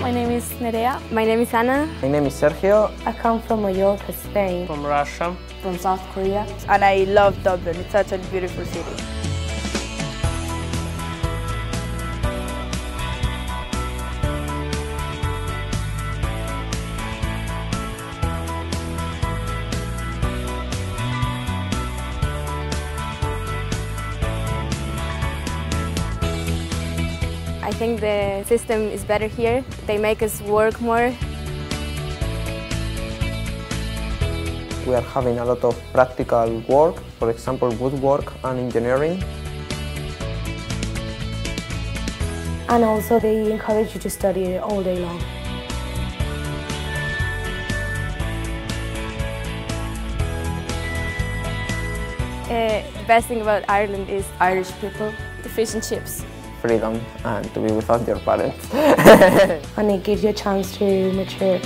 My name is Nerea. My name is Anna. My name is Sergio. I come from Mallorca, Spain. From Russia. From South Korea. And I love Dublin. It's such a beautiful city. I think the system is better here. They make us work more. We are having a lot of practical work, for example, woodwork and engineering. And also they encourage you to study all day long. Uh, the best thing about Ireland is Irish people. the fish and chips. Freedom and to be without your parents. And it gives you a chance to mature.